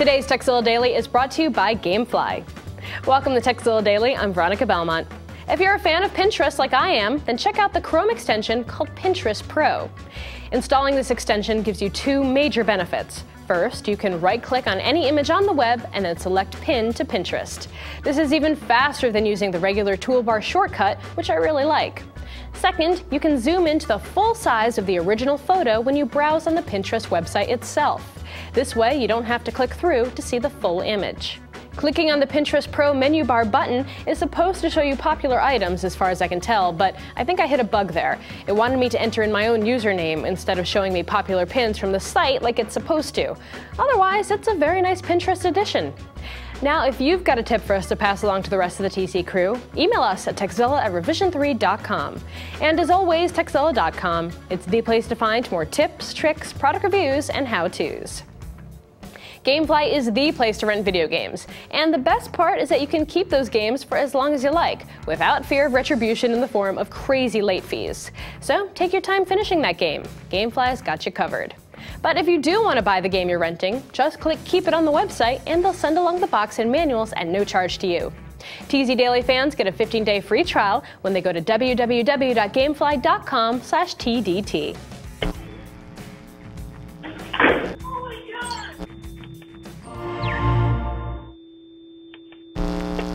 Today's Tekzilla Daily is brought to you by Gamefly. Welcome to Tekzilla Daily. I'm Veronica Belmont. If you're a fan of Pinterest like I am, then check out the Chrome extension called Pinterest Pro. Installing this extension gives you two major benefits. First, you can right click on any image on the web and then select Pin to Pinterest. This is even faster than using the regular toolbar shortcut, which I really like. Second, you can zoom into the full size of the original photo when you browse on the Pinterest website itself. This way, you don't have to click through to see the full image. Clicking on the Pinterest Pro menu bar button is supposed to show you popular items as far as I can tell, but I think I hit a bug there. It wanted me to enter in my own username instead of showing me popular pins from the site like it's supposed to. Otherwise, it's a very nice Pinterest addition. Now, if you've got a tip for us to pass along to the rest of the TZ crew, email us at tekzilla at revision3.com. And as always, tekzilla.com. It's the place to find more tips, tricks, product reviews, and how-tos. Gamefly is the place to rent video games. And the best part is that you can keep those games for as long as you like, without fear of retribution in the form of crazy late fees. So take your time finishing that game. Gamefly's got you covered. But if you do want to buy the game you're renting, just click Keep It on the website and they'll send along the box and manuals at no charge to you. TZ Daily fans get a 15-day free trial when they go to www.gamefly.com/tdt.